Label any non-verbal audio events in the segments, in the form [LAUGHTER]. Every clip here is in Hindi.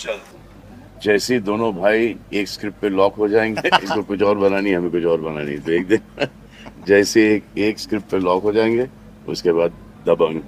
जल्द जैसे ही दोनों भाई एक स्क्रिप्ट पे लॉक हो जाएँगे [LAUGHS] इसको कुछ और बनानी है हमें कुछ और बनानी है। तो एक दिन जैसे एक एक स्क्रिप्ट पे लॉक हो जाएँगे उसके बाद दबंग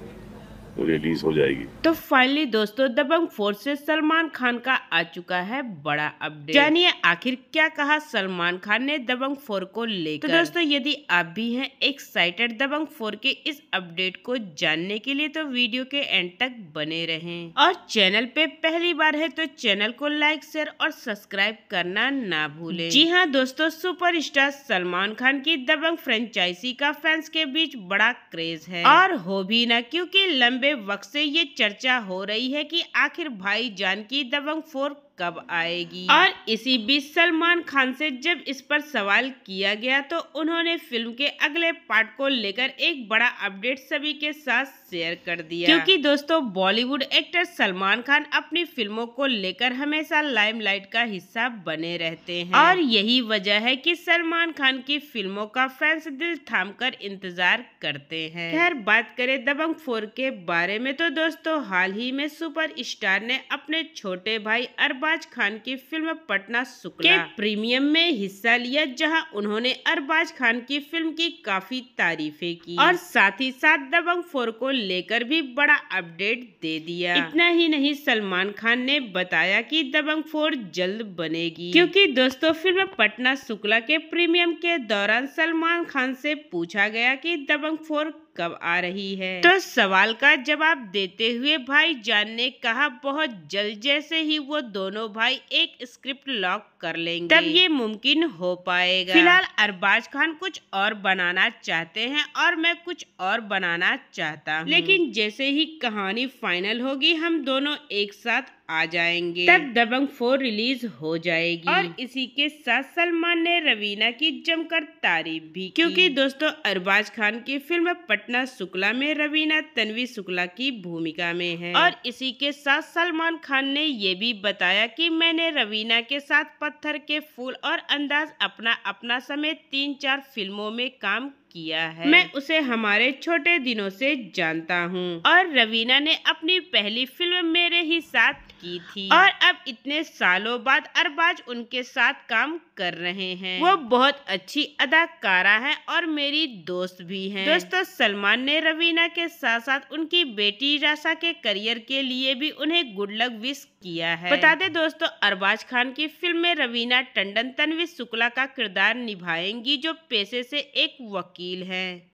रिलीज़ हो जाएगी। तो फाइनली दोस्तों दबंग फोर से सलमान खान का आ चुका है बड़ा अपडेट जानिए आखिर क्या कहा सलमान खान ने दबंग फोर को लेकर। तो दोस्तों यदि आप भी हैं एक्साइटेड दबंग फोर के इस अपडेट को जानने के लिए तो वीडियो के एंड तक बने रहें। और चैनल पे पहली बार है तो चैनल को लाइक शेयर और सब्सक्राइब करना ना भूले। जी हाँ दोस्तों सुपरस्टार सलमान खान की दबंग फ्रेंचाइजी का फैंस के बीच बड़ा क्रेज है। और हो भी ना क्योंकि लंबे लंबे वक्त से ये चर्चा हो रही है कि आखिर भाई जान की दबंग फोर कब आएगी? और इसी बीच सलमान खान से जब इस पर सवाल किया गया तो उन्होंने फ़िल्म के अगले पार्ट को लेकर एक बड़ा अपडेट सभी के साथ शेयर कर दिया। क्योंकि दोस्तों बॉलीवुड एक्टर सलमान खान अपनी फ़िल्मों को लेकर हमेशा लाइमलाइट का हिस्सा बने रहते हैं। और यही वजह है कि सलमान खान की फ़िल्मों का फैंस दिल थाम कर इंतज़ार करते हैं। खैर बात करें दबंग फोर के बारे में तो दोस्तों हाल ही में सुपर स्टार ने अपने छोटे भाई अरबा अरबाज खान की फ़िल्म पटना शुक्ला के प्रीमियम में हिस्सा लिया जहाँ उन्होंने अरबाज खान की फ़िल्म की काफ़ी तारीफें की। और साथ ही साथ दबंग फोर को लेकर भी बड़ा अपडेट दे दिया। इतना ही नहीं सलमान खान ने बताया कि दबंग फोर जल्द बनेगी। क्योंकि दोस्तों फ़िल्म पटना शुक्ला के प्रीमियम के दौरान सलमान खान से पूछा गया कि दबंग फोर कब आ रही है? तो सवाल का जवाब देते हुए भाई जान ने कहा बहुत जल्द जैसे ही वो दोनों भाई एक स्क्रिप्ट लॉक कर लेंगे। तब ये मुमकिन हो पाएगा। फ़िलहाल अरबाज खान कुछ और बनाना चाहते हैं और मैं कुछ और बनाना चाहता हूँ। लेकिन जैसे ही कहानी फाइनल होगी हम दोनों एक साथ आ जाएँगे। तब दबंग फोर रिलीज़ हो जाएगी। और इसी के साथ सलमान ने रवीना की जमकर तारीफ़ भी की। क्योंकि दोस्तों अरबाज खान की फ़िल्म पटना शुक्ला में रवीना तनवी शुक्ला की भूमिका में है। और इसी के साथ सलमान खान ने ये भी बताया कि मैंने रवीना के साथ पत्थर के फूल और अंदाज अपना अपना समेत तीन चार फ़िल्मों में काम किया है। मैं उसे हमारे छोटे दिनों से जानता हूँ। और रवीना ने अपनी पहली फ़िल्म मेरे ही साथ की थी। और अब इतने सालों बाद अरबाज उनके साथ काम कर रहे हैं। वो बहुत अच्छी अदाकारा है और मेरी दोस्त भी हैं। दोस्तों सलमान ने रवीना के साथ साथ उनकी बेटी राशा के करियर के लिए भी उन्हें गुड लक विश किया है। बता दे दोस्तों अरबाज खान की फ़िल्म में रवीना टंडन तनवी शुक्ला का किरदार निभाएँगी जो पेशे से एक वकील है।